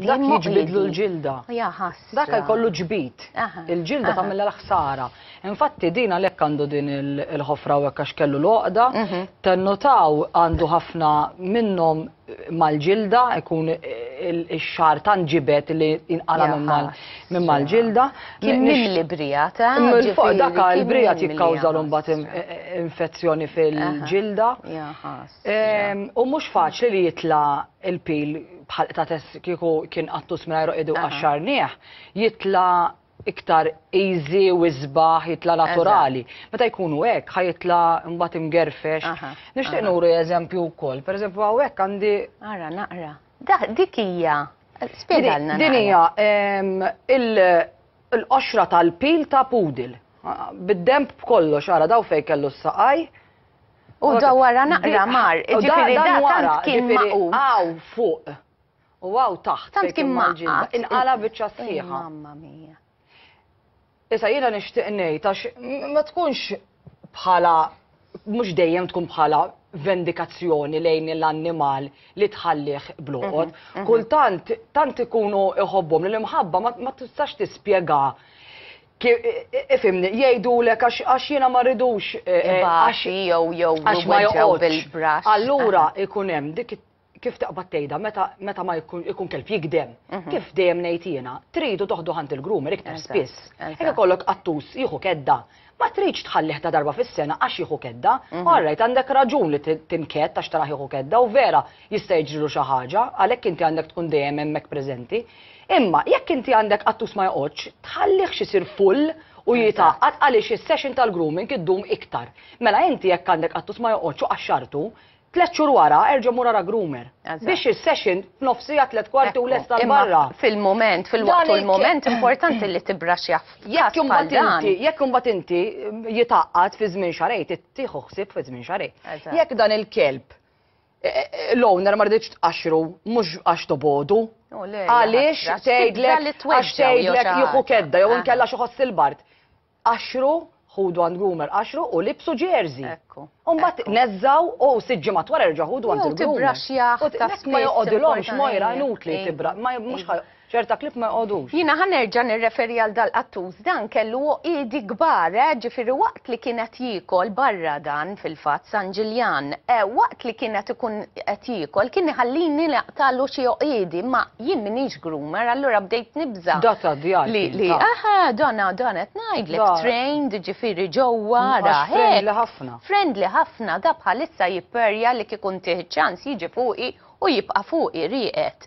Dak jiġbidlu l-ġilda. Dak jkollu ġbid. Il-ġilda tagħmilha l-ħsara. Infatti din għalhekk għandu din il-ħofra u għax kellu l-oqda. Mhm. Tennotaw għandu ħafna minnhom mal-ġilda, ikun il-xar tan ġibet li jinqala minn mal-ġilda. Kien mimli brijat, Fuq dak il-brijat jikkawżalhom bat infezzjoni fil-ġilda. U mhux faċli li jitla il-pil bħal qtates kieku kien qattus mingħajr oqidu qaxxarnieh, jitla iktar easy u isbaħ, jitla naturali. Meta jkunu hekk, ħa jitla mbagħad imgerfex. Nixtieq nuri eżempju wkoll. Per eżempju hawnhekk għandi. Ara naqra. Dik hija. Spjegalna. Din hija il-qoxra tal-pil ta' pudil. Bid-demb b'kollox, ara daw fejn kellu s-saqaj. U da wara naqra mar, ġifiri da tant kien maqum. Għaw fuq. U għaw taħt. Tant kien maqqa. Inqala bieċa sħiħa. Mamma mija. Issa jena nishtiq nejt, għax ma tkunx bħala, mux dejjem tkun bħala vendikazzjoni lejn l-annimal li tħallih bloqot. Mhm, mhm. Kultant, tant ikunu iħobbhom li l-imħabba ma tistax tispjega Ifhimni, jgħidulek għax jiena ma rridux. Ibati jew jew għax ma joqgħodx. Allura ikun hemm dik kif taqbad tgħidha meta ma jkun kelb jigdem, mhm. kif dejjem ngħid jiena, tridu toħdu ħand il-groomer iktar spiss. Jekk ikollok qattus jieħu kedda, ma tridx tħallih ta' darba fis-sena għax jieħu kedda, mhm. all right għandek raġun li tinkett għax taraħ jieħu kedda u vera jista' jiġrilu xi ħaġa, għalhekk inti għandek tkun dejjem hemmhekk preżenti. Imma jekk inti għandek qattus ma joqgħodx, tħallihx isir full u jitgħaqqad għaliex is-session tal-grooming iddum iktar. Mela inti jekk għandek qattus ma joqgħodx u qaxxartu, tliet xhur wara erġa' mur ara groomer. Biex is-session f'nofs siegħa, tliet kwarti u lesta 'l barra. Imma fil-mument, fil-waqt u l-mument importanti li tibbraxxjah f'każ bħal dan. Jekk imbagħad inti jitgħaqqad fi żmien xahrejn, tieħu ħsieb fi żmien xahrejn. Jekk dan il-kelb l-owner ma rridx tqaxxru mhux għax tobodu. Għaliex tgħidlek għax tgħidlek jieħu kedda jew inkella xi ħoss il-bart. Qaxxru ħudu għand groomer qaxru u libsu ġerzi. Umbat nezzaw u siġġi matwar erġa ħudu għand il-groomer. U tibbraxjaħ. Ma joqodilomx mojra inutli tibra. Ċerta klieb ma jqogħdux. Jiena ħa nerġa' nirreferi għal dal-qattus, dan kellu għoqiedi kbar, eh, ġifieri waqt li kien qed jiekol, barra dan, fil-fatt, San Ġiljan, eh, waqt li kien qed ikun qed jiekol, kien iħallini naqtagħlu xi għoqiedi, imma jien m'iniex groomer, allura bdejt nibża' Da ta' djar li, kien li, ta'. eħe, dan, dan qed ngħidlek, Da. trained, ġifieri ġewwa, Għax ara, hekk. friendly ħafna. Friendly ħafna, da bħalissa jipperja li kieku ntih iċ-ċans jiġi fuqi u jibqa' fuqi, rieqed.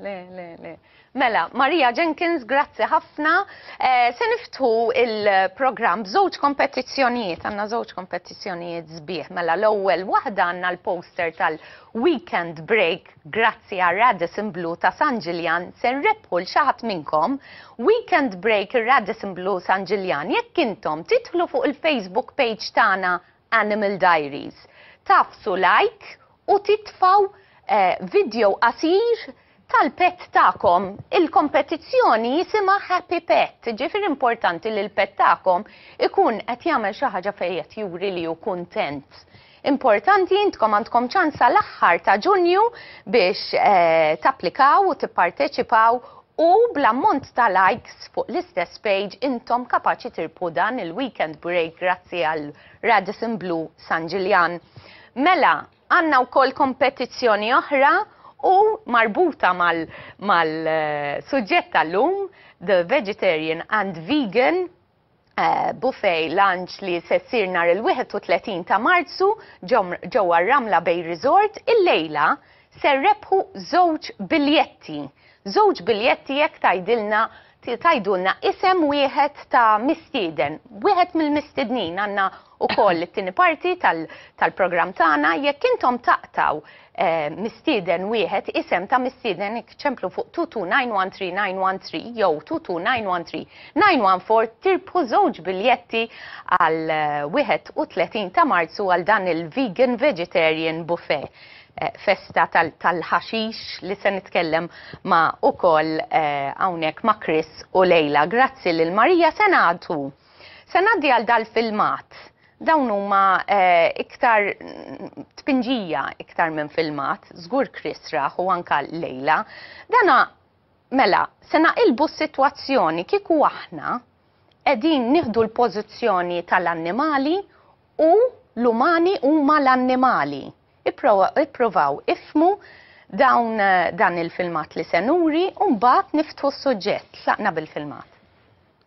Le, le, le. Mela, Maria Jenkins, grazzi ħafna. Eh, se niftħu il-programm b'żewġ kompetizzjonijiet, għandna żewġ kompetizzjonijiet sbieħ. Mela, l-ewwel waħda għandna l-poster tal-Weekend Break, grazzi għal Radisson Blu ta' San Ġiljan, se nrebħu l xaħat minnkom. Weekend Break ir-Radisson Blu San Ġiljan, jekk intom titħlu fuq il-Facebook page tagħna Animal Diaries. Tagħfsu like u titfgħu vidjow qasir tal-pet tagħkom. Il-kompetizzjoni jisimha Happy Pet, ġifieri importanti li l-pet tagħkom ikun qed jagħmel xi ħaġa fejn qed juri li hu kuntent. Importanti intkom għandkom ċans sal-aħħar ta' Ġunju biex tapplikaw u tipparteċipaw U bl-ammont ta' likes fuq l-istess page intom kapaċi tirbħu dan il-weekend break grazzi għal Radisson Blu San Ġiljan. Mela, għandna wkoll kompetizzjoni oħra u marbuta mal-suġġett tal-lum, the vegetarian and vegan Buffet lunch li se ssir nhar il-31 ta' Marzu ġewwa r-Ramla Bay Resort illejla se rrebbħu żewġ biljetti. Żewġ biljetti jekk tgħidilna tgħidulna isem wieħed ta' mistieden. Wieħed mill-mistednin għandna ukoll it-tieni parti tal-programm tagħna jekk intom taqtgħu mistieden wieħed isem ta' mistieden eċemplu fuq 22913 jew 22913 tirbħu żewġ biljetti għal 31 ta' Marzu għal dan il-Vegan Vegetarian Buffet festa tal-ħaxix li se nitkellem ma' ukoll hawnhekk ma' Chris u Lejla. Grazzi lil Marija se nagħtu. Se ngħaddi għal dal-filmat. Dawn huma iktar tpinġija iktar minn filmat, żgur Chris rah u anka Lejla. Dana mela se naqilbu s-sitwazzjoni kieku aħna qegħdin nieħdu l-pożizzjoni tal-annimali u l-umani huma l-annimali. Ippruvaw ifhmu dawn dan il-filmat li se nuri u mbagħad niftħu s-suġġett. Tlaqna bil-filmat.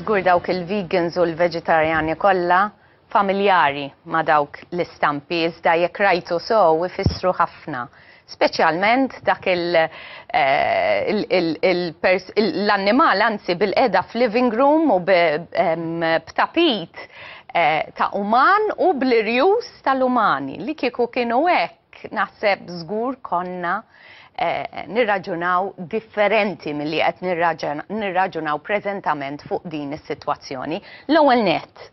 Żgur dawk il-vegans u l-veġitarjani kollha familjari ma' dawk l-istampi iżda jekk rajtu sew ifissru ħafna. Speċjalment dak il- l-annimal anzi bilqiegħda f'living room u b'tapit ta' uman u bl-irjus tal-umani li kieku kienu hekk. naħseb żgur konna nirraġunaw differenti milli qed nirraġunaw preżentament fuq din is-sitwazzjoni. L-ewwel nett,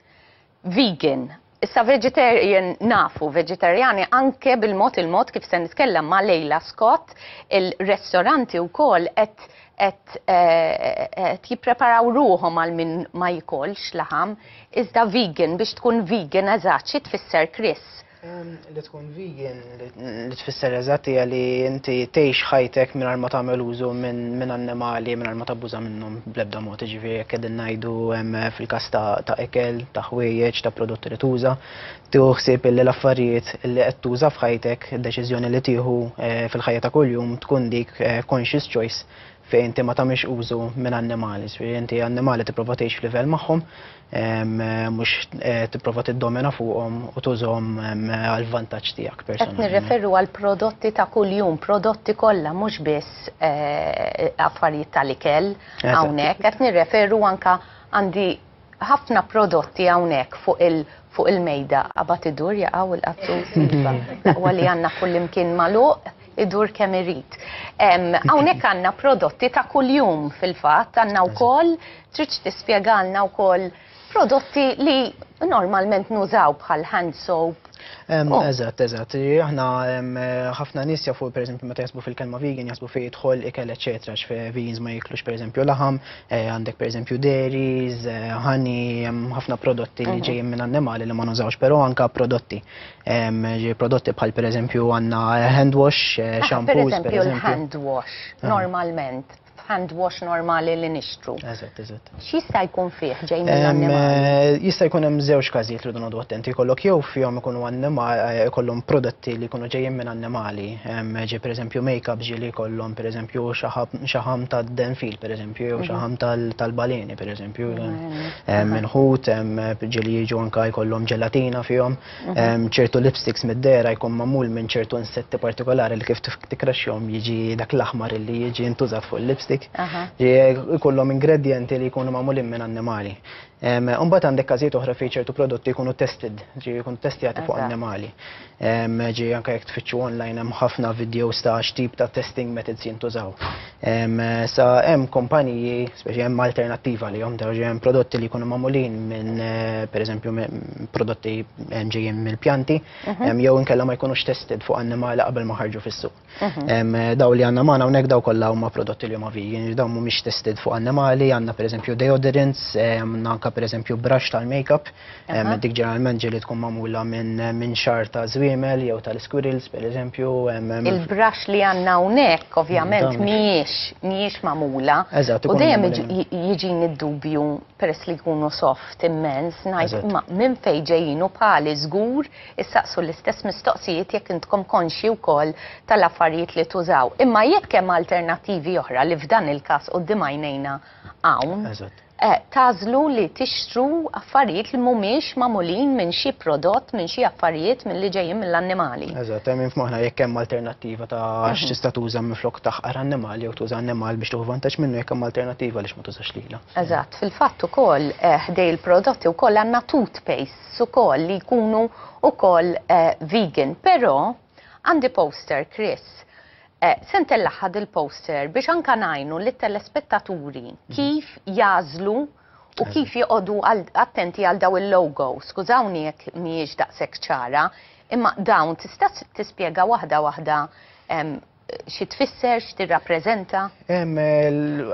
vegan. Issa vegetarian nafu, vegetariani anke bil-mod il-mod kif se nitkellem ma' Lejla Scott, il-restoranti wkoll qed qed qed jippreparaw ruħhom għal min ma jikolx laħam, iżda vegan biex tkun vegan eżatt xi tfisser Chris? Li tkun vegan li tfisser eżatt hija li inti tgħix ħajtek mingħajr ma tagħmel użu minn annimali mingħajr ma tabbuża minnhom bl-ebda mod, jiġifieri jekk qegħdin ngħidu fil-każ ta' ikel, ta' ħwejjeġ, ta' prodotti li tuża, tieħu ħsieb illi l-affarijiet li qed tuża f'ħajtek, id-deċiżjoni li tieħu fil-ħajja ta' kuljum tkun dik conscious choice fejn inti ma tagħmilx użu minn annimali. Jiġifieri inti annimali tipprova tgħix f'livell magħhom, mhux tipprova tiddomina fuqhom u tużhom għal vantaġġ tiegħek personali. Qed nirreferu għal prodotti ta' kuljum, prodotti kollha mhux biss affarijiet tal-ikel hawnhekk, qed nirreferu anke għandi ħafna prodotti hawnhekk fuq il- fuq il-mejda qabad idur jaqaw il-qattus. L-aqwa li għandna kullimkien magħluq. idur kemm irid. Hawnhekk għandna prodotti ta' kuljum fil-fatt, għandna wkoll tridx tispjegalna wkoll prodotti li normalment nużaw bħal hand soap. Oh. Eżatt, eżatt. Aħna ħafna nies jafu pereżempju meta jasbu fil-kelma vegan jasbu fejn jidħol ikel eċetera vegans ma jiklux pereżempju laħam, eh, għandek pereżempju dairies, eh, ħani, ħafna prodotti li mhm. ġejjin minn annimali li ma nużawx, però anka prodotti. prodotti bħal per eżempju għanna hand wash, eh, ah, shampoo. Per eżempju l-hand wash, ah. normalment, hand wash normali li nixtru. Eżatt, eżatt. X'jista' jkun fih ġej mill-annimali? Eh, jista' jkun hemm żewġ każijiet li dunu attenti kollok jew fihom ikunu annimali eh, kollhom prodotti li jkunu ġejjin minn annimali. Ġej pereżempju make-up ġieli kollhom pereżempju xaħam ta' denfil pereżempju jew mhm. xaħam tal-balin. per eżempju, minħut, ġili jiġu anka jkollhom ġelatina fihom, mhm. ċertu lipsticks mid-dera jkun mamul minn ċertu insetti partikolari li kif tikraxxhom jiġi dak l-aħmar li jiġi intużat fuq il-lipstick, jkollhom ingredienti li jkunu mamulin minn annimali. Umbat għandek każijiet oħra fi ċertu prodotti jkunu tested, jkunu testjati fuq annimali. Ġej anke jekk tfittxu online hemm ħafna videos ta' x'tip ta' testing methods jintużaw. Sa hemm kumpaniji, speċi hemm alternattiva li jom daw ġejjem prodotti li jkunu magħmulin minn eh, pereżempju prodotti ġejjin mill-pjanti, mhm. jew inkella ma jkunux tested fuq annimali qabel ma ħarġu fis-suq. Daw li għanna maħna unek daw kolla huma prodotti li huma vegan, daw mhumiex tested fuq annimali, għanna per eżempju deodorants, għanna anka per eżempju brush tal-makeup, dik ġeneralment ġeli tkun mamula minn xar ta' zwimel jew tal-squirrels per eżempju. Il-brush li għanna unek ovvjament miex miex mamula. Eżatt. U dejjem jiġi nid-dubju peress li jkunu soft immens, najt minn fejn ġejjin u pali żgur Issaqsu l-istess mistoqsijiet jekk intkom konxji wkoll tal-affarijiet li tużaw. Imma jekk hemm alternattivi oħra li f'dan il-każ quddiem għajnejna hawn, tagħżlu li tixtru affarijiet li mhumiex magħmulin minn xi prodott, minn xi affarijiet li ġejjin mill-annimali. Eżatt, hemm minn f'moħħna jekk hemm alternattiva ta' x'tista' tuża minflok taħqar annimal jew tuża annimal biex tieħu vantaġġ minnu jekk hemm alternattiva għaliex ma tużax lilha. Eżatt, fil-fatt ukoll ħdej il-prodotti wkoll għandna toothpaste. Nitz ukoll li jkunu ukoll vegan pero għandi poster Chris se ntellagħha dil poster biex anka ngħinu lit telespettaturi kif jagħżlu u kif joqogħdu attenti għal daw il logo skużawni jekk mhijiex daqshekk ċara imma dawn tista' tispjega waħda waħda xi tfisser, x'tirrappreżenta? Hemm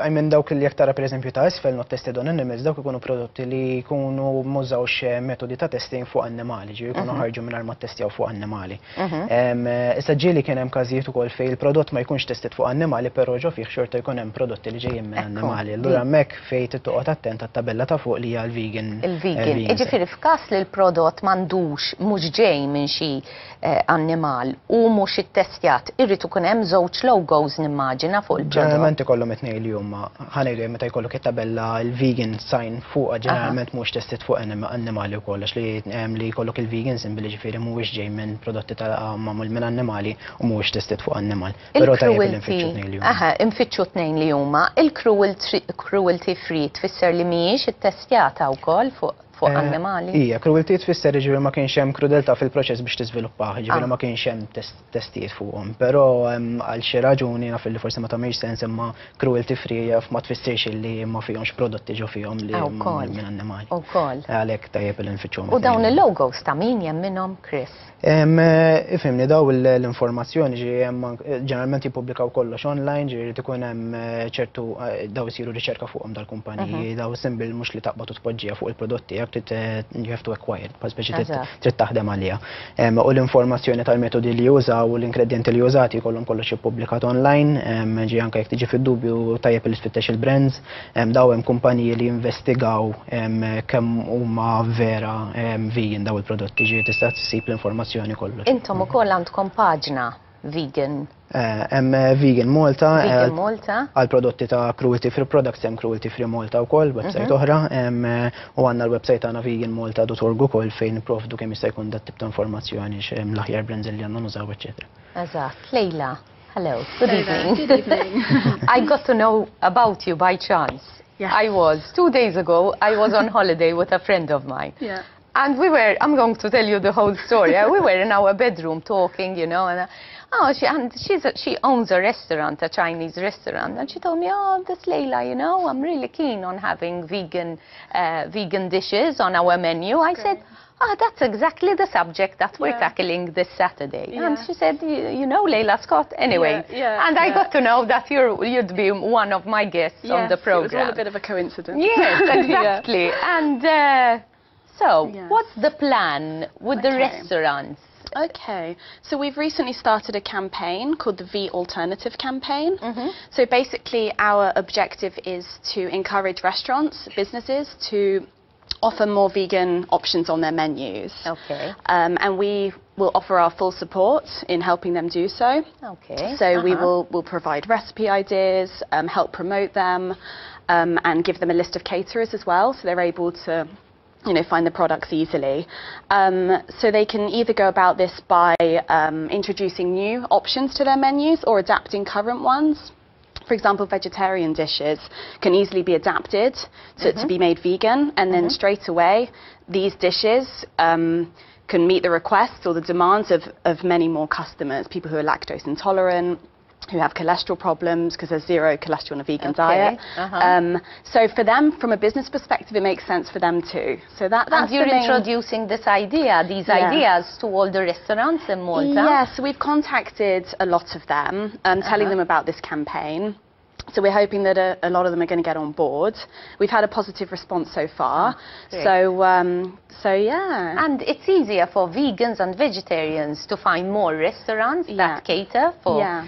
I mean dawk li jekk tara pereżempju ta' isfel not tested on animals dawk ikunu prodotti li jkunu m'użawx eh, metodi ta' testing fuq annimali, ġifieri jkunu mhm. ħarġu mingħajr ma ttestjaw fuq annimali. Mhm. Eh, issa ġieli kien hemm każijiet ukoll fejn il-prodott ma jkunx tested fuq annimali però ġo fih xorta jkun hemm prodotti li ġejjin minn annimali. Allura hemmhekk fejn tittoqgħod attent għat-tabella ta' fuq li hija l-vegan. Il-vegan. Eh, Ġifieri f'każ li l-prodott m'għandux mhux ġej minn xi annimal u mhux ittestjat. Irrid ikun hemm żewġ logos nimmaġina fuq il-prodott. Ġeneralment ikollhom it-tnejn li huma ħanejdu meta jkollok it-tabella il-vegan sign fuqha ġeneralment mhux testiet fuq annimali u kollox li hemm li jkollok il-vegan symbol jiġifieri mhuwiex ġej minn prodotti ta' magħmul minn annimali u mhuwiex testiet fuq annimal. Però tajjeb li nfittxu t-tnejn li huma. Aha, infittxu t-tnejn li huma. Il-cruelty free tfisser li mhijiex ittestjata wkoll fuq? fuq annimali? Ija, kruwiltijiet tfisser jiġifieri ma kienx hemm krudeltà fil-proċess biex tiżviluppah, jiġifieri ah. ma kienx hemm testijiet fuqhom, però għal xi raġuni naf li forsi ma tagħmilx sens imma kruwilti free ma tfissirx li ma fihomx prodotti ġo fihom li ah, minn annimali. Ukoll. Għalhekk tajjeb li nfittxhom. U dawn il-logos ta' min jemminhom Chris? Ifimni daw l-informazzjoni ġi ġeneralment jippubblikaw kollox online ġi jrid ikun hemm eh, ċertu eh, daw isiru riċerka fuqhom dal-kumpaniji, mhm. daw simbil mhux li taqbad u tpoġġija fuq il-prodotti jekk trid eh, you have to acquire, pa speċi trid taħdem għaliha. U l-informazzjoni tal-metodi li jużaw u l-ingredienti li jużati kollhom kollox ippubblikat online, ġi anke jekk tiġi fid-dubju tajjeb li tfittex il-brands, Dawn hemm kumpaniji li jinvestigaw kemm huma vera vegan dawn il-prodotti, ġifieri tista' ssib l-informazzjoni kollha. Intom ukoll għandkom paġna vegan? Hemm Vegan Malta. Vegan Malta. Għall-prodotti ta' cruelty free products hemm Cruelty Free Malta wkoll, website oħra, u għandna l-website tagħna veganmalta.org ukoll fejn nipprovdu kemm jista' jkun dat-tip ta' informazzjoni, x'hemm l-aħjar brands li għandna nużaw, eċċetera. Eżatt. Lejla. Hello, good evening. I got to know about you by chance. Yes. I was. Two days ago, I was on holiday with a friend of mine. Yeah. And we were, I'm going to tell you the whole story. we were in our bedroom talking, you know, and uh Oh, she and um, she's a, she owns a restaurant, a Chinese restaurant, and she told me, oh, this Leila, you know, I'm really keen on having vegan uh, vegan dishes on our menu. I Great. said. Oh, that's exactly the subject that we're yeah. tackling this Saturday. Yeah. And she said, you know, Leila Scott, anyway. Yeah, and I got to know that you would be one of my guests yes, on the program. It was all a bit of a coincidence. Yes, exactly. and uh, so, yes. what's the plan with okay. the restaurants? Okay, so we've recently started a campaign called the V Alternative Campaign. Mm -hmm. So basically, our objective is to encourage restaurants, businesses to offer more vegan options on their menus. Okay. Um, and we will offer our full support in helping them do so. Okay. So uh -huh. we uh-huh. will will provide recipe ideas, um, help promote them, um, and give them a list of caterers as well, so they're able to you know, find the products easily. Um, so they can either go about this by um, introducing new options to their menus or adapting current ones. For example, vegetarian dishes can easily be adapted to, mm -hmm. to mm-hmm. be made vegan, and mm -hmm. then mm-hmm. straight away, these dishes um, can meet the requests or the demands of, of many more customers, people who are lactose intolerant, who have cholesterol problems because there's zero cholesterol in a vegan okay. diet. Uh-huh. Um, so for them, from a business perspective, it makes sense for them too. So that, that's and you're introducing this idea, these yeah. ideas to all the restaurants in Malta. Yes, yeah, so we've contacted a lot of them, um, telling uh-huh. them about this campaign. So we're hoping that a, uh, a, lot of them are going to get on board. We've had a positive response so far. Oh, so, um, so yeah. And it's easier for vegans and vegetarians to find more restaurants yeah. that cater for yeah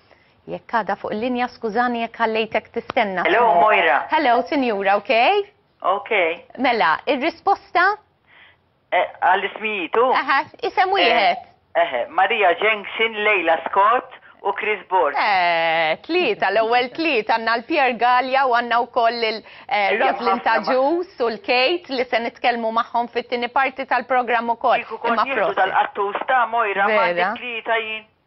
Jekk għada fuq il-linja skużani jekk ħallejtek tistenna. Hello Moira. Hello Sinjura, ok? Ok. Mela, ir-risposta? Eh, għall-ismijitu? Aha, isem eh, wieħed. Eħe, Maria Jensen, Leila Scott, u Chris Borg. Eh, tlieta, l-ewwel tlieta għandna l-Pierre Gallia u għandna wkoll il-Roslin eh, Taġus u l-Kate li se nitkellmu magħhom fit-tieni parti tal-programm ukoll. Imma prosi. tal-qattus ta' Mojra ma' tlieta jien.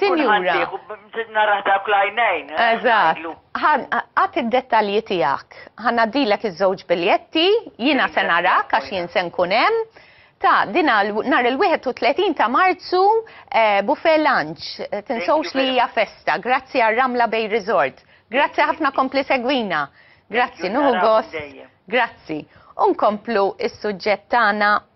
Sinjura. Narah dak l-għajnejn. Eh, Eżatt. Għat id-dettalji tiegħek. Ħanna dilek iż-żewġ biljetti, jiena se narak għax jien se nkun hemm. Ta' dina nar il-31 ta' Marzu eh, bufe lunch. Eh, tinsewx li hija festa. Grazzi għal Ramla Bay Resort. Grazzi ħafna kompli segwina. Grazzi, nuhu gost. Grazzi. Unkomplu is-suġġett tagħna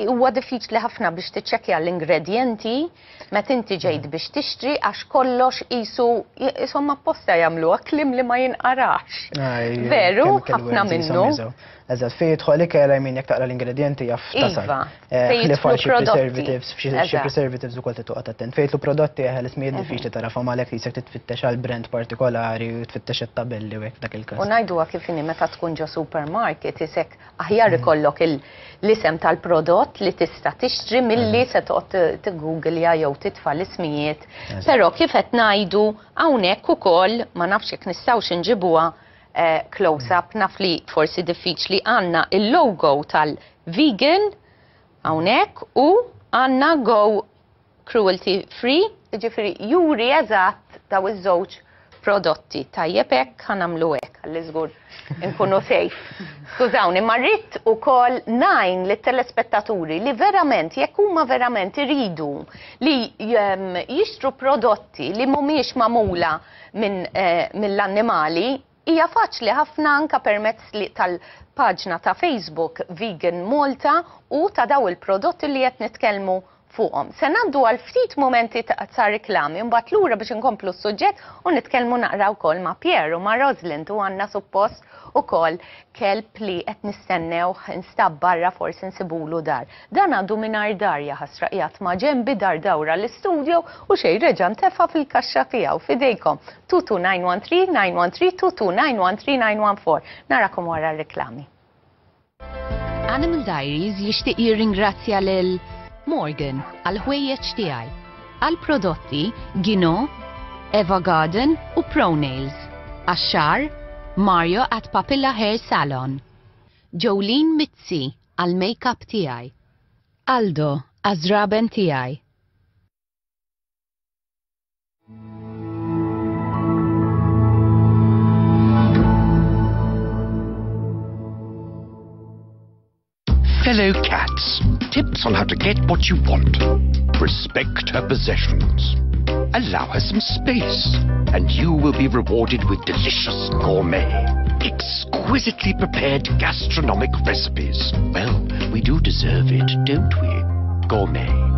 Huwa diffiċli ħafna biex tiċċekkja l-ingredjenti meta inti ġejt biex tixtri għax kollox qisu qishom apposta jagħmluha kliem li ma jinqarax. Veru, ħafna minnu. Eżatt, fejn jidħol ikel I mean jekk taqra l-ingredjenti jaf tasal. Iva, eh, fejn jidħlu preservatives, f'xi preservatives ukoll tittuqa attent. Fejn jidħlu prodotti eh, l-ismijiet mhm. diffiċli tara fama għalhekk li jisek titfittex għal brand partikolari u tfittex it-tabelli u hekk dak il-każ. U ngħiduha kif inhi meta tkun ġo supermarket isek Aħjar ikollok l-isem tal-prodott li tista' tixtri milli se toqgħod tiggugilja jew titfa' l-ismijiet. Però kif qed ngħidu hawnhekk ukoll ma nafx jekk nistgħux inġibuha close up, naf li forsi diffiċli, għandna l-logo tal-vegan hawnhekk u għandna go cruelty free, jiġifieri juri eżatt dawn iż-żewġ prodotti. Tajjeb hekk, ħa nagħmlu hekk ħalli żgur inkunu safe. Skużawni, imma rrid ukoll ngħin lit-telespettaturi li verament jekk huma verament iridu li jixtru prodotti li mhumiex magħmula minn eh, mill-annimali, Hija faċli ħafna anke permezz li tal-paġna ta' Facebook Vegan Malta u ta' daw il-prodotti li qed nitkellmu fuqhom. Se ngħaddu għal ftit mumenti ta' ta' riklami u mbagħad lura biex inkomplu s-suġġett u nitkellmu naqra wkoll ma' Pierre u ma' Rosalind u għandna suppost ukoll Kelb li qed nistennewh instab barra forsi nsibulu dar. Dan għadu mingħajr dar jaħasra qiegħed ma' ġenbi dar dawra l-istudio u xejn reġa' ntefa' fil-kaxxa tiegħu. F'idejkom. 22913 22913 22913 Narakom wara r-riklami. Animal Diaries jixtieq jirringrazzja lil. Morgan għall-ħwejjeġ tiegħi. Għall-prodotti Gino, Eva Garden u Pro Nails. Għax-xagħar, Mario at Papilla Hair Salon. Jolene Mizzi għall-makeup tiegħi. Aldo għaż-żraben tiegħi. Hello, cats. tips on how to get what you want. Respect her possessions. Allow her some space, and you will be rewarded with delicious gourmet. Exquisitely prepared gastronomic recipes. Well, we do deserve it, don't we? Gourmet.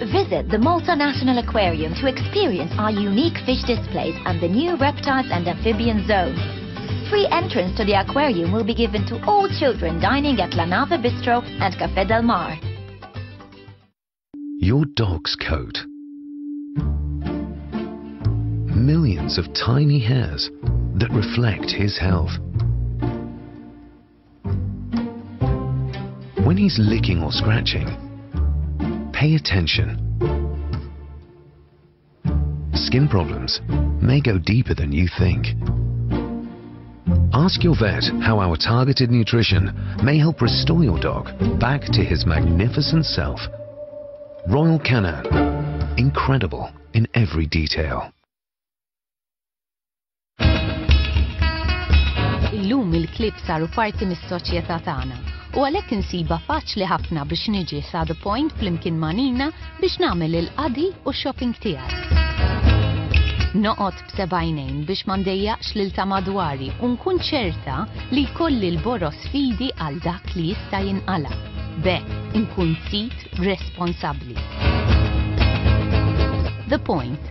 Visit the Malta National Aquarium to experience our unique fish displays and the new Reptiles and Amphibian Zone. Free entrance to the aquarium will be given to all children dining at La Nave Bistro and Café Del Mar. Your dog's coat. Millions of tiny hairs that reflect his health. When he's licking or scratching, pay attention. Skin problems may go deeper than you think. Ask your vet how our targeted nutrition may help restore your dog back to his magnificent self. Royal Canin. Incredible in every detail. Illum il-klieb saru parti mis-soċjetà tagħna u għalhekk insibha faċli ħafna biex niġi sa The Point flimkien ma' Nina biex nagħmel il-qadi u x-shopping tiegħi. Noqgħod b'sebgħinejn biex ma ndejjaqx lil ta' madwari u nkun ċerta li jkolli l-boros fidi għal dak li jista' jinqala. B'hekk inkun sit responsabbli. The Point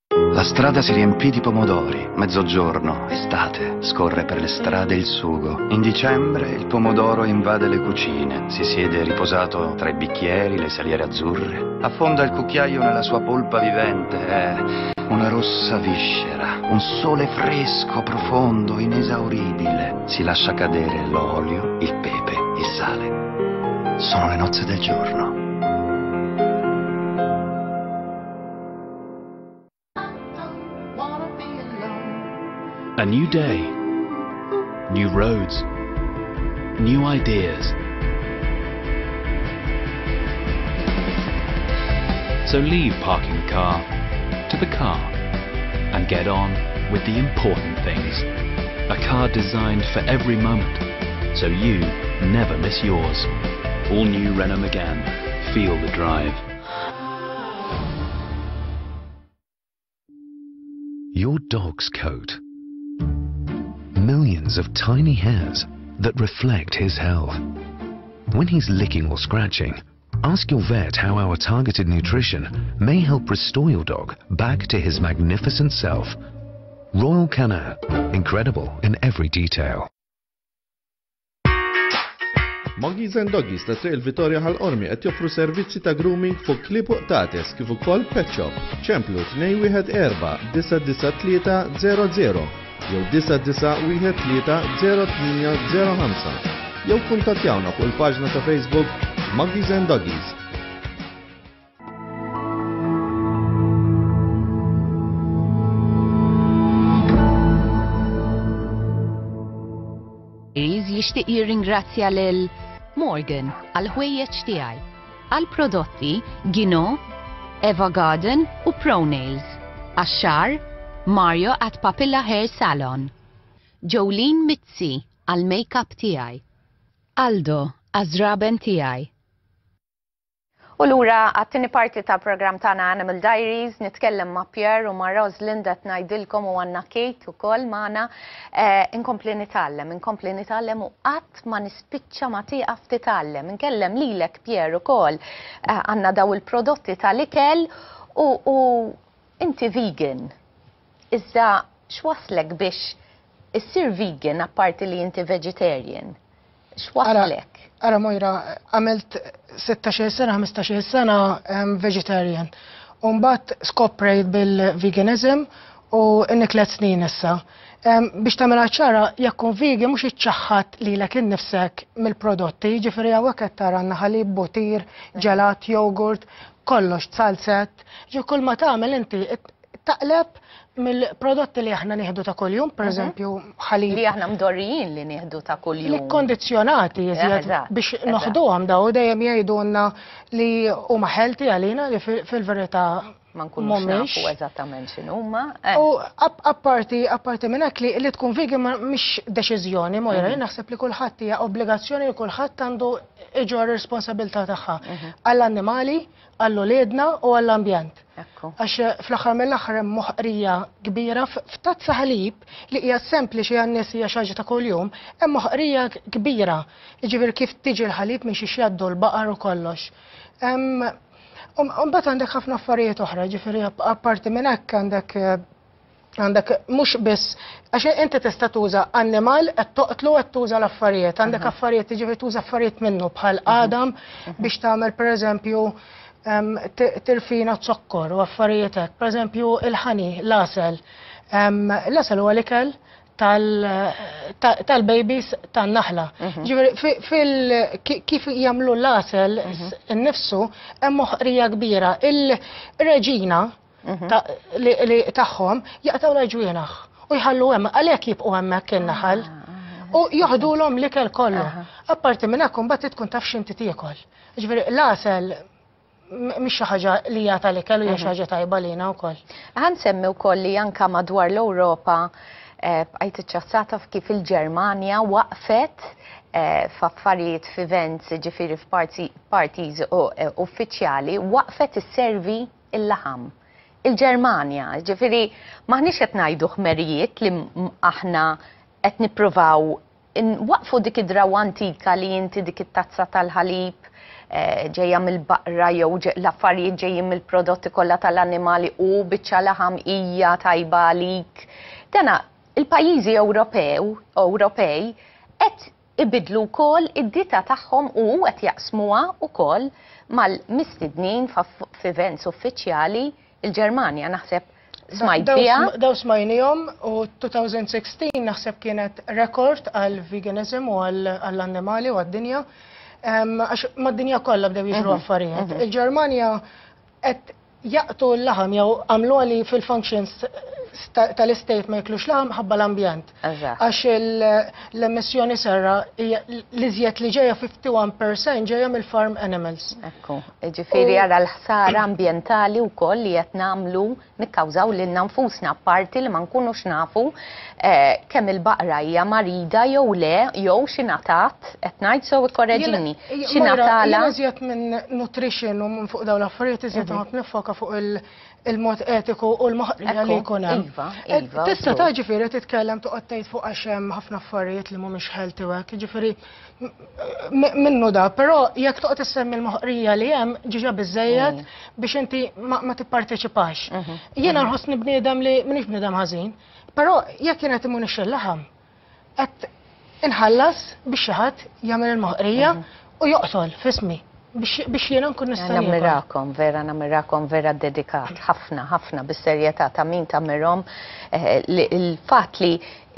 strada si riempì di pomodori. Mezzogiorno, estate, scorre per le strade il sugo. In dicembre il pomodoro invade le cucine. Si siede riposato tra i bicchieri, le saliere azzurre. Affonda il cucchiaio nella sua polpa vivente. È una rossa viscera, un sole fresco, profondo, inesauribile. Si lascia cadere l'olio, il pepe, il sale. Sono le nozze del giorno. A new day, new roads, new ideas. So leave parking the car to the car and get on with the important things. A car designed for every moment, so you never miss yours. All new Renault Megane. Feel the drive. Your dog's coat millions of tiny hairs that reflect his health. When he's licking or scratching, ask your vet how our targeted nutrition may help restore your dog back to his magnificent self. Royal Canin, incredible in every detail. Moggies and Doggies ta' Triq il-Vitorja ħal Qormi qed joffru servizzi ta' grooming fuq klieb u qtates kif ukoll pet shop. Ċemplu 214-993-00 jew 9913-0805 jew kuntattjawna fuq il-paġna ta' Facebook Moggies and Doggies. jixtieq jirringrazzja lil Morgan għal ħwejjeġ tiegħi għal prodotti Gino, Eva Garden u Pronails. Għaxxar, Mario at Papilla Hair Salon. Jolene Mizzi għal makeup tiegħi. Aldo għażraben tiegħi. U lura għat-tieni parti ta' programm tagħna Animal Diaries, nitkellem ma' Pierre u ma' Rosalind qed ngħidilkom u għandna Kate ukoll magħna. Inkompli nitgħallem, inkompli nitgħallem u qatt ma nispiċċa ma tieqaf titgħallem. Inkellem lilek Pierre ukoll għandna daw il-prodotti tal-ikel u inti vegan. Iżda x'wasslek biex issir vegan apparti li inti vegetarian? X'wasslek? Ara Mojra, għamilt 16 sena, 15 sena vegetarian. Umbat skoprejt bil-veganism u niklet snin issa. Biex tamela ċara, jekk un vigi mux iċċaħħat li l innifsek mill-prodotti, ġifiri għawek qed tara ħalib, butir, ġelat, jogurt, kollox, salzet, ġi kull ma tagħmel inti taqleb mill-prodotti li aħna nieħdu ta' kuljum, mhm. pereżempju ħalib. Li aħna mdorrijin li nieħdu ta' kuljum. Li kondizjonati jiżjed biex noħduhom daw dejjem jgħidulna li huma ħelti għalina li fil-verità ma nkunux nafu eżattament x'inhuma. Eh. U apparti apparti minn hekk li tkun vigi mhix deċiżjoni mojra mhm. naħseb li kulħadd hija obbligazzjoni li kulħadd għandu iġor responsabilità tagħha mhm. għall-annimali għal uliedna u għall-ambjent. Ekku. Għax fl-aħħar mill-aħħar hemm moħqrija kbira f'tazza ħalib li hija sempliċi għan-nies hija xi ħaġa ta' kuljum, hemm moħqrija kbira. Jiġifieri kif tiġi l-ħalib minn xi jgħaddu l-baqar u kollox. Mbagħad għandek ħafna affarijiet oħra, ġifieri apparti minn hekk għandek eh, Għandek mhux biss għax inti tista' tuża annimal qed toqtlu qed tuża l-affarijiet, għandek affarijiet jiġifieri tuża affarijiet minnu bħal qadam biex tagħmel pereżempju tirfina zokkor u affarijiet hekk. Pereżempju il-ħani, l-asel. L-asel huwa l-ikel tal-babies tan-naħla. Mhm. Ġifieri fil kif jagħmlu l-asel mhm. innifsu hemm moħqrija kbira. Il-reġina li tagħhom jaqtaw l-ġwienaħ u jħallu hemm għalhekk jibqgħu hemmhekk in-naħal ah, ah, ah. u joħdulhom l-ikel kollu. Apparti minn hekk imbagħad tkun taf x'inti tiekol. Ġifieri l-għasel mhix xi ħaġa li hija tal-ikel u hija xi mhm. ħaġa tajba lina wkoll. Ħan semmi wkoll li anka madwar l-Ewropa eh, bqajt iċċassata kif il-Ġermanja waqfet eh, f'affarijiet f'events ġifiri f'parties eh, uffiċjali waqfet is-servi il-laħam. Il-Ġermanja, ġifieri m'aħniex qed ngħidu ħmerijiet li aħna qed nippruvaw inwaqqfu dik id-drawwa antika li inti dik it-tazza tal-ħalib eh, ġejja mill-baqra jew l-affarijiet ġejjin mill-prodotti kollha tal-annimali u biċċa laħam hija tajba għalik. Dana il-pajjiżi Ewropew Ewropej qed ibiddlu wkoll id-dieta tagħhom u qed jaqsmuha wkoll mal-mistednin f'events uffiċjali, il-Ġermanja naħseb smajt biha. Dawn smajnihom u 2016 naħseb kienet rekord għall-veganism u għall-annimali u għad-dinja għax mad-dinja kollha bdew jiġru affarijiet. Il-Ġermanja qed jaqtgħu l-laħam jew għamluha li fil-functions tal-estate ma jiklux laħam ħabba l-ambjent. Għax l-emissjoni serra l-iżjed li ġejja 51% ġejja mill-farm animals. Ekku, ġifiri għara l-ħsara ambjentali wkoll li qed nagħmlu nikkawżaw lilna nfusna parti li ma nkunux nafu kemm il-baqra hija marida jew le, jew xi ngħatat, qed ngħid sew ikkoreġini, xi ngħatalha. Jiena iżjed minn nutrition u minn fuq dawn l-affarijiet iżjed mhm. noqgħod nifoka fuq il-mod etiku u l-moħqrija li jkun hemm. Iva, eh, iva. Tista' ta' ġifieri titkellem toqgħod tgħid fuq għax hemm ħafna affarijiet li mhumiex healthy hekk, ġifieri minnu da, però jekk toqgħod issemmi l-moħqrija li hemm ġiġa biżejjed mm. biex inti ma tipparteċipax. Mhm. Jiena mhm. nħossni bniedem li m'iniex bniedem ħażin. Però jekk kienet imur nixxel laħam, qed inħallas biex xi ħadd jagħmel il-moħqrija mhm. u joqtol fismi biex jiena nkun nista' Nammirakom, vera nammirakom, vera dedikat, ħafna, ħafna bis-serjetà ta' min tagħmilhom eh, il-fatt li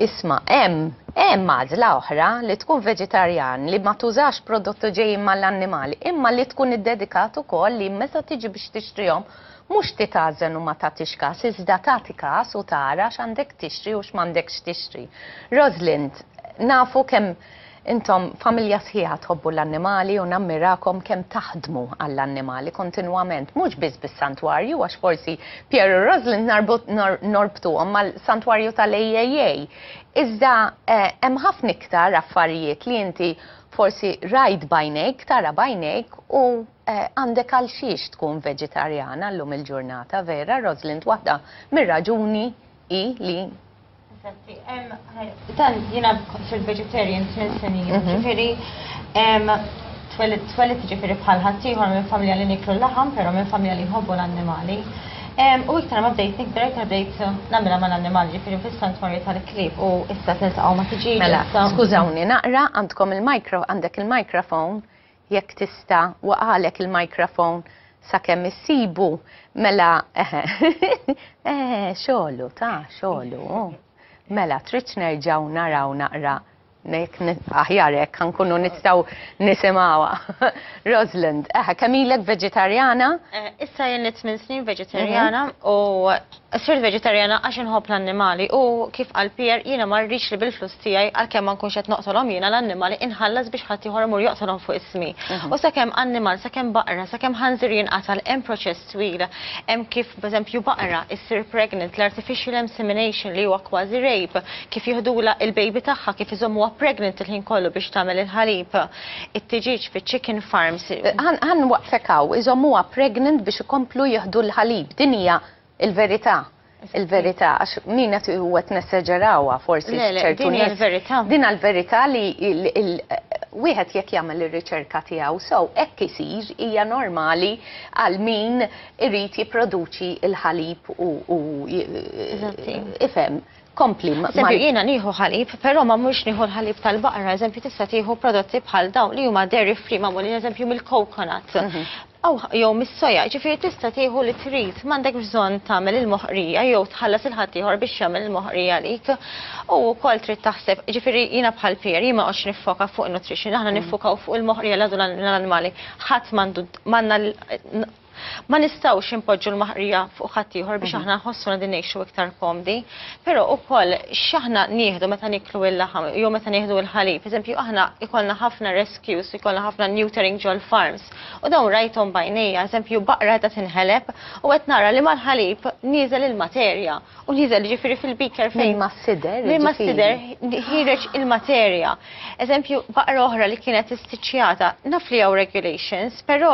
isma' hemm hemm għażla oħra li tkun veġetarjan li ma tużax prodotti ġejjin mal-annimali, imma li tkun iddedikat ukoll li meta tiġi biex tixtrihom Mhux titażżen u ma tagħtix kas, iżda tagħti kas u tara x'għandek tixtri u x'm'għandekx tixtri. Rosalind, Nafu kemm intom familja sħiħa tħobbu l-annimali u nammirakom kemm taħdmu għall-annimali kontinwament, mhux biss bis-Santwarju għax forsi Pierre u Rosalind norbtuhom mal-Santwarju tal-AAA, iżda hemm ħafna iktar affarijiet li inti forsi rajt b'għajnejk, tara b'għajnejk u Għandek għalxiex tkun veġitarjana llum il-ġurnata, Vera, Rosalind, waħda mir-raġuni hi li. Infatti, tant jiena sirt vegetarian tmien snin, jiġifieri twelidt jiġifieri bħal ħaddieħor minn familja li nieklu l-laħam, però minn familja li jħobbu l-annimali. U iktar ma bdejt nikber, iktar bdejt nagħmilha mal-annimali, jiġifieri fis-Sant Marju tal-Klieb u issa qed niltaqgħu ma' tiġieġa. Mela, skużawni naqra, għandkom il-micro, għandek il-microphone. Jekk tista waqagħlek il microphone sakemm issibu mela eħe eħe xogħlu ta xogħlu hu mela tridx nerġgħu naraw naqra jekk aħjar hekk ħa nkunu nistgħu nisimgħuha Rosalind eħe kemm ilek veġitarjana? Issa jien li tmien snin veġitarjana u Sirt veġetarjana għax inħobb l-annimali u, kif qal Pierre, jiena ma rridx li bil-flus tiegħi, għalkemm ma nkunx qed noqtolhom jiena l-annimali, inħallas biex ħaddieħor imur joqtolhom fuq ismi. U sakemm annimal, sakemm baqra, sakemm ħanżir jinqatal, hemm proċess twil. Hemm kif, b'eżempju, baqra issir pregnant, l-artificial emsemination li huwa kważi rape, kif jiħdulha l-baby tagħha, kif iżommuha pregnant il-ħin kollu biex tagħmel il-ħalib, it-tiġieġ fiċ-chicken farms. Ħa nwaqfek hawn, iżommuha pregnant biex ikomplu jieħdu l-ħalib. Din hija Il-verità, il-verità, għax min qed u qed nesseġerawha forsi Le, le, ċertu din hija nies. l-verità. Din hija l-verità li il- il- wieħed jekk jagħmel ir-riċerka tiegħu sew hekk isir hija normali għal min irid jipproduċi l-ħalib u u j- Eżatti. ifhem. Kompli, ma. Eżempju, jiena nieħu ħalib, però ma mmurx nieħu l-ħalib tal-baqra, eżempju tista' tieħu prodotti bħal dawn li huma dairy free magħmulin eżempju mill-coconut aw jew mis-soja, jiġifieri tista' tieħu li trid, m'għandekx bżonn tagħmel il-moħqrija jew tħallas lil ħaddieħor biex jagħmel il-moħqrija għalik. U wkoll trid taħseb, jiġifieri jiena bħal Pier, jien ma noqgħodx niffoka fuq in-nutrition, aħna niffukaw fuq il-moħqrija l-għadu l-annimali, ħadd m'għandu m'għandna Ma nistgħux inpoġġu l-maħqrija fuq ħaddieħor biex aħna nħossuna qegħdin ngħixu iktar komdi. Però wkoll x'aħna nieħdu meta nieklu l-laħam jew meta nieħdu l-ħalib. Pereżempju aħna jkollna ħafna rescues, jkollna ħafna neutering ġol-farms. U dawn rajthom b'għajnejja, eżempju baqra qiegħda tinħeleb u qed nara li mal-ħalib nieżel il-materja. U nieżel jiġifieri fil-beaker fejn. Minn ma s-sider jiġifieri. Minn ma s-sider ħiereġ il-materja. Eżempju baqra oħra li kienet istiċċjata, naf li hawn regulations, però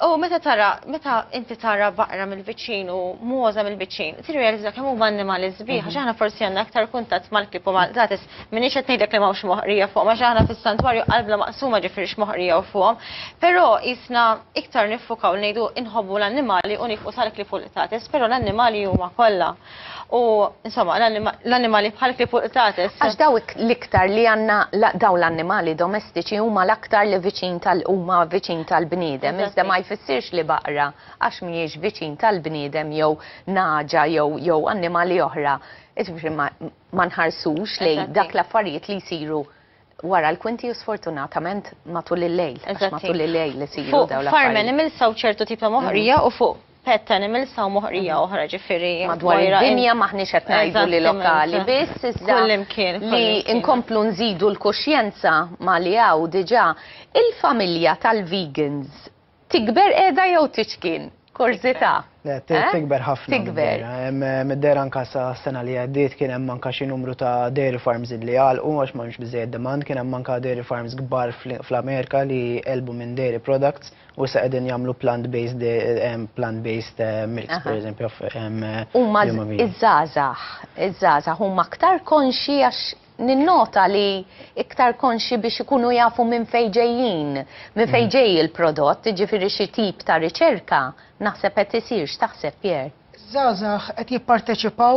U meta tara, meta inti tara baqra mill-viċin u muża mill-viċin, tirrealizza kemm huma annimali sbieħ, għax aħna forsi għandna aktar kuntatt mal-klib u mal-qtatis. Minix qed ngħidlek li m'hawnx moħqrija fuq, għax aħna fis-santwarju qalbna maqsuma ġifieri x'moħqrija u fuqhom. Però qisna iktar niffukaw ngħidu inħobbu l-annimali u nifqu sal-klib u l-qtatis, però l-annimali huma kollha. U, insomma, l-annimali bħal kif u l-qtates. Għax daw l-iktar li għanna daw l-annimali domestiċi huma l-aktar li viċin tal-huma viċin tal-bniedem, iżda ma jfissirx li baqra għax mhijiex viċin tal-bniedem jew naġa jew jew annimali oħra, jiġifieri ma nħarsux lejn dak l-affarijiet li jsiru wara l-kwinti u sfortunatament matul il-lejl, għax Eżatti. matul il-lejl isiru Fuq dawn farm l-affarijiet. animals hawn ċertu tip ta' moħqrija u fuq pet animals hawn moħqrija oħra, ġifieri Madwar mojra in- id-dinja m'aħniex qed ngħidu li Eżattiment. lokali biss, iżda Kullimkien, li kullimkien. nkomplu nżidu l-kuxjenza ma' li hawn diġà. Il-familja tal-vegans Tikber qiegħda jew tiċkin? Korzita. Tikber ħafna. Tikber. Mid-dejr anka sa sena li għaddiet kien hemm anka xi numru ta' dairy farms li għalqu għax ma kienx biżejjed demand, kien hemm anka dairy farms kbar fl-Amerika li għelbu minn dairy products u issa qegħdin jagħmlu plant-based plant-based eh, milks pereżempju. Huma iż-żgħażagħ, iż-żgħażagħ huma aktar konxi għax Ninnota li iktar konxji biex ikunu jafu minn fejn ġejjin, minn fejn ġej il-prodott, jiġifieri xi tip ta' riċerka naħseb qed isir, x'taħseb Pierre? Żgħażagħ qed jipparteċipaw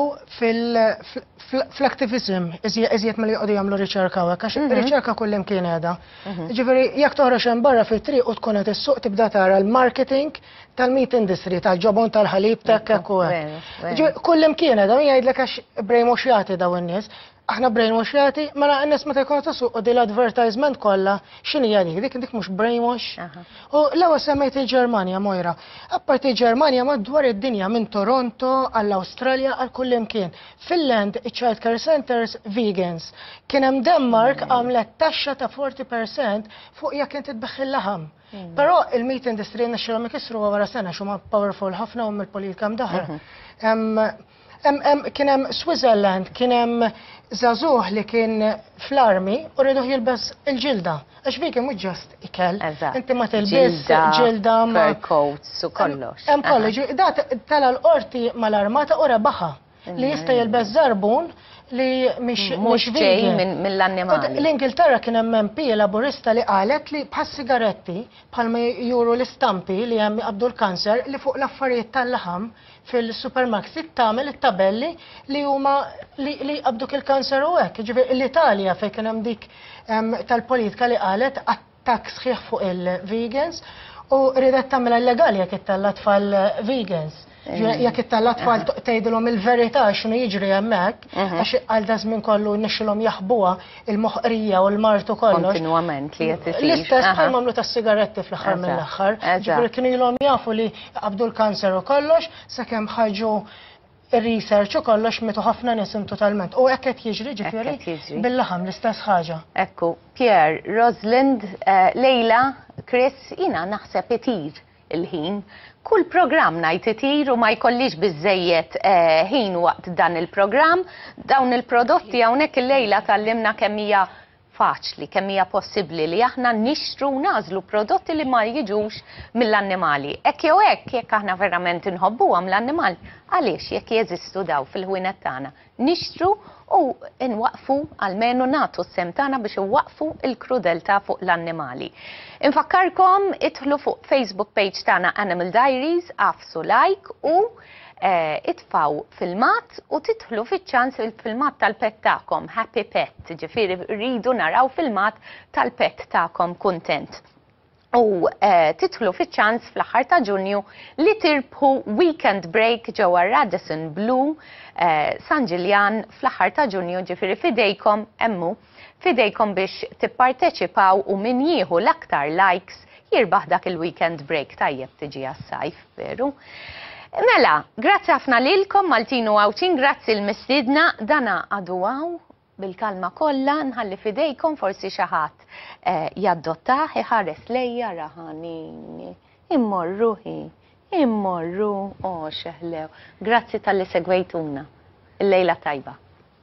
fl-activism iżjed milli joqogħdu jagħmlu riċerka hawnhekk għax ir-riċerka kullimkien qiegħda. Jiġifieri jekk toħroġ hemm barra fit-triq u tkun qed issuq tibda tara l-marketing, tal-meat industry, tal-ġobon tal-ħalib, tekkek u għek. Kullim kiena, dawn jgħidlek għax brainwash jgħati daw n-nis, aħna brainwash jgħati, mela n-nis ma tekonu ta' suq u di l-advertisement kolla, xini jgħadi, dik dik mux brainwash. U l-għu semmejt il-Germania, Mojra, apparti il-Germania madwar id-dinja minn Toronto għall-Australia għal kullim kien. Finland, child care centers, vegans. Kienem Denmark għamlet taxxa ta' 40% fuq jek inti tbeħħi l-laħam. Però il-meat industry nexxilhom ikissru wara sena x'huma powerful ħafna u mill-politika mdaħra. Kien hemm Switzerland, kien hemm żagħżugħ li kien fl-armi u rriduh jilbes il-ġilda. Għax fik mhux ġast ikel. Inti ma tilbis ġilda ma. Coats u kollox. Hemm kollox. Da tala l-qorti mal-armata u rebaħha. li jista' jilbes żarbun li mhux ġej mill-annimali. L-Ingilterra kien hemm MP Laburista li qalet li bħas-sigaretti bħalma juru l-istampi li hemm jqabdu l-kanser li fuq l-affarijiet tal-laħam fil-supermarkets li tagħmel it-tabelli li huma li jqabduk il-kanser u hekk. Ġifieri l-Italja fejn kien hemm dik tal-politika li qalet tax sħiħ fuq il-vegans u riedet tagħmilha illegali jekk ittella' tfal vegans. Jekk ittella' tfal tgħidilhom il-verità x'inhu jiġri hemmhekk, għax għal da żmien kollu nexxilhom jaħbuha il-moħqrija u l-mard u kollox. Kontinwament li qed isir. L-istess bħal magħmlu tas-sigaretti fl-aħħar mill-aħħar. Ġifieri kienu ilhom jafu li qabdu l-kanser u kollox sakemm ħarġu ir-research u kollox mitu ħafna nies intu talment. U hekk qed jiġri ġifieri bil-laħam l-istess ħaġa. Ekku, Pierre, Rosalind, eh, Lejla, Chris, jina naħseb itir il-ħin. Kull programm ngħid itir u ma jkollix biżejjed eh, ħin waqt dan il-programm, dawn il-prodotti hawnhekk il-lejla tal-limna kemm hija faċli kemm hija possibbli li aħna nixtru u nagħżlu prodotti li ma jiġux mill-annimali. Hekk jew hekk, jekk aħna verament inħobbuhom l-annimali, għaliex, jekk jeżistu dawn fil-ħwienet tagħna, nixtru u nwaqqfu, almenu nagħtu s-sehem tagħna biex inwaqqfu l-krudeltà fuq l-annimali. Infakkarkom idħlu fuq Facebook page tagħna Animal Diaries, agħfsu like u itfgħu filmat u tidħlu fiċ-ċans il-filmat tal-pet tagħkom, happy pet, ġifieri rridu naraw filmat tal-pet tagħkom kuntent. U eh, tidħlu fiċ-ċans fl-aħħar ta' Ġunju li tirbħu weekend break ġewwa Radisson Blue eh, San Ġiljan fl-aħħar ta' Ġunju ġifieri fidejkom hemmu F'idejkom biex tipparteċipaw u min jieħu l-aktar likes jirbaħ dak il-weekend break tajjeb tiġi għas-sajf, veru? Mela, grazzi ħafna lilkom Maltin u Għawdxin, grazzi l-mistiedna, dana għadu hawn bil-kalma kollha, nħalli f'idejkom forsi xi ħadd eh, jaddottah, iħares lejja raħanini, immorru hi, immorru, o oh, xeħlew. Grazzi tal-li segwejtuna. Il-lejla tajba.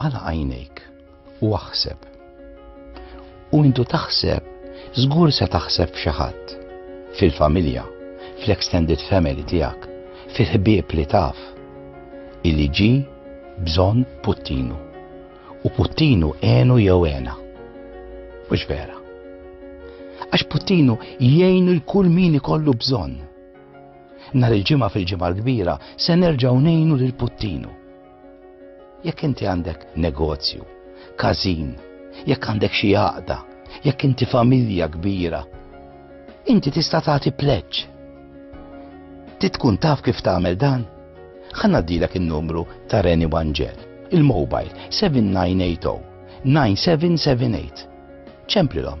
Għala għajnejk u aħseb. U intu taħseb, żgur se taħseb f'xi ħadd, fil-familja, fl-extended family tiegħek, fil-ħbieb li taf, illi ġi bżonn puttinu. U puttinu għenu jew għena. Mhux vera. Għax puttinu jgħinu l-kull min ikollu bżonn. Nar il-ġimgħa fil-ġimgħa l-kbira se nerġgħu ngħinu lil puttinu. Jekk inti għandek negozju, każin, jekk għandek xi għaqda, jekk inti familja kbira, inti tista' tagħti pleġġ. Ti tkun taf kif tagħmel dan? Ħanna dilek in-numru ta' Reni Wangel, il-mobile 7980 9778. Ċemplilhom.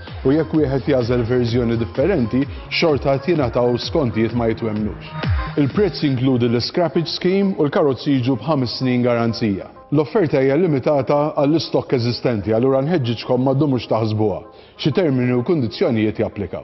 u jekk wieħed jagħżel verżjoni differenti, xorta qed jingħataw skontijiet ma jitwemmnux. Il-prezz jinkludi l-scrappage scheme u l-karozzi jiġu b'ħames snin garanzija. L-offerta hija limitata għall-istokk eżistenti, allura nħeġġiġkom ma ddumux taħsbuha. Xi termini u kundizzjonijiet japplikaw.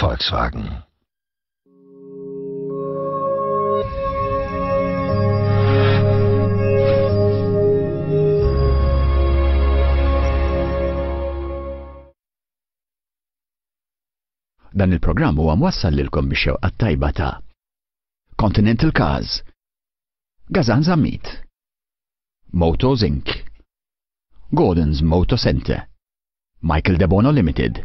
Volkswagen. Dan il-programm huwa mwassal lilkom biex xewqat tajba ta' Continental Cars, Gazan Zammit, Motos Inc., Gordon's Moto Center, Michael Debono Limited,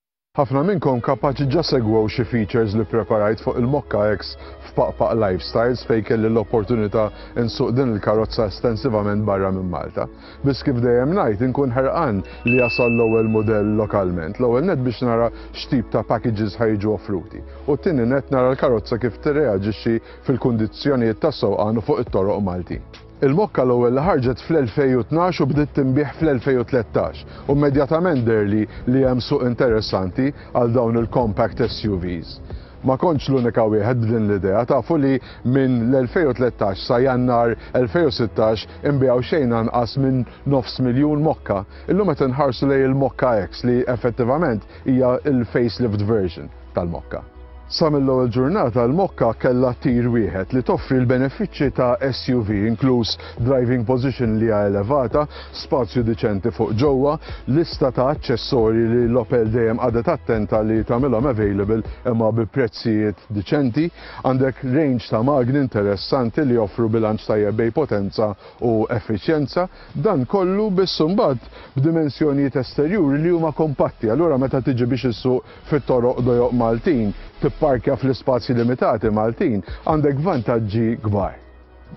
Ħafna minnkom kapaċi ġa segwew xi features li ppreparajt fuq il-Mokka X f'Paqpaq Lifestyles fejn kelli l-opportunità nsuq din il-karozza estensivament barra minn Malta. Biss kif dejjem ngħid, inkun ħerqan li jasal l-ewwel mudell lokalment, l-ewwel nett biex nara x'tip ta' packages ħa jiġu offruti u t-tieni nett nara l-karozza kif tirreaġixxi fil-kundizzjonijiet tas-sewqan u fuq it-toroq Maltin. Il-mokka l-ewwel li ħarġet fl-2012 u bdiet tinbiegħ fl-2013 u immedjatament deherli li hemm suq interessanti għal dawn il-compact SUVs. Ma kontx l-unika wieħed b'din l-idea, tafu li minn l-2013 sa Jannar 2016 inbiegħu xejn anqas minn nofs miljun mokka. Illum qed inħarsu lejn il-Mokka X li effettivament hija l-facelift version. tal-mokka. Sa mill-ewwel ġurnata l-mokka kellha tir wieħed li toffri l-benefiċċji ta' SUV inkluż driving position li hija elevata, spazju diċenti fuq ġewwa, lista ta' aċċessorji li l-Opel dejjem qagħdet attenta li tagħmilhom available imma bi prezzijiet diċenti, għandek range ta' magni interessanti li joffru bilanċ tajjeb bejn potenza u effiċjenza, dan kollu biss imbagħad b'dimensjonijiet esterjuri li huma kompatti allura meta tiġi biex issuq fit-toroq dojoq Maltin, tipparkja fl-ispazji limitati Maltin, għandek vantaġġi kbar.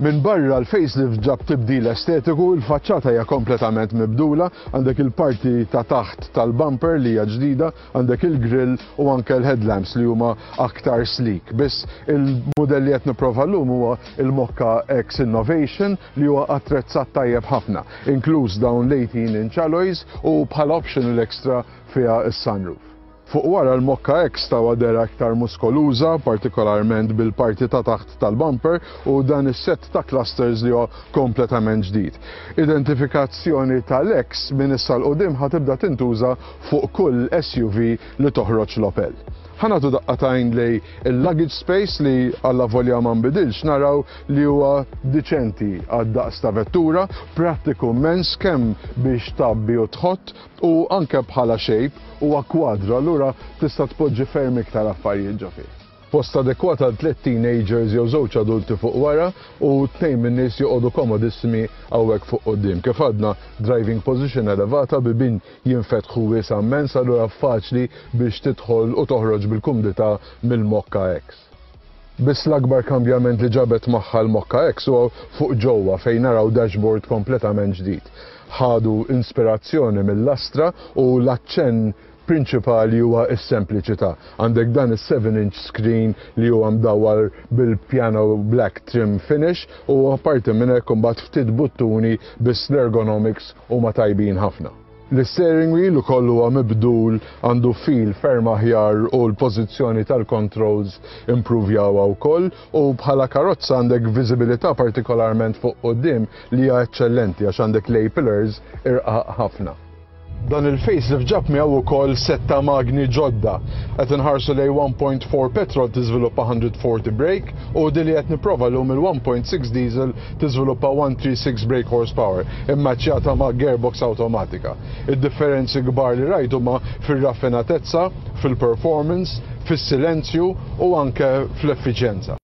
Minbarra l-facelift ġab tibdil estetiku, il-faċċata hija kompletament mibdula, għandek il-parti ta' taħt tal-bumper li hija ġdida, għandek il-grill u anke l-headlamps li huma aktar sleek. Biss il-mudell li qed nipprova llum huwa l-Mokka X Innovation li huwa attrezzat tajjeb ħafna, inkluż dawn l-18 inch alloys u bħala optional extra fiha s-sunroof. Fuq wara l-mokka hekk stawha dehra iktar muskoluża, partikolarment bil-parti ta' taħt tal-bumper u dan is-sett ta' clusters li huwa kompletament ġdid. Identifikazzjoni tal-X minn issa 'l quddiem ħa tibda tintuża fuq kull SUV li toħroġ l-Opel. Ħa nagħtu daqqa t'għajn lejn il-luggage space li allavolja ma nbidilx naraw li huwa diċenti għad-daqs ta' vettura, prattiku mmens kemm biex tgħabbi u tħott, U anke bħala shape huwa kwadru allura tista' tpoġġi ferm iktar affarijiet ġo fih. Post adekwat għal tliet teenagers jew żewġ adulti fuq wara u tnejn min-nies joqogħdu komodissimi hawnhekk fuq quddiem. Kif għadna, driving position elevata, bibien jinfetħu wiesgħa mmens allura faċli biex tidħol u toħroġ bil-kumdità mill-mokka ex. Biss l-akbar kambjament li ġabet magħha l-Mokka X huwa fuq ġewwa fejn naraw dashboard kompletament ġdid. Ħadu inspirazzjoni mill-Astra u l-aċċenn prinċipali huwa s-sempliċità. Għandek dan is-seven inch screen li huwa mdawwar bil-piano black trim finish u apparti minn hekk imbagħad ftit buttuni biss l-ergonomics huma tajbin ħafna. L-isteering wheel ukoll huwa mibdul, għandu feel ferm aħjar u l-pożizzjoni tal-controls impruvjawha wkoll u bħala karozza għandek viżibilità partikolarment fuq quddiem li hija eċċellenti għax għandek l-A-pillars irqaq ħafna. Dan il-facelift ġab miegħu wkoll sett ta' magni ġodda. Qed inħarsu lejn 1.4 petrol tiżviluppa 140 brake u di li qed nipprova llum il-1.6 diesel tiżviluppa 136 brake horsepower immaċċjata ma' gearbox awtomatika. Id-differenzi kbar li rajt huma fir-raffinatezza, fil-performance, fis-silenzju u anke fl-effiċjenza.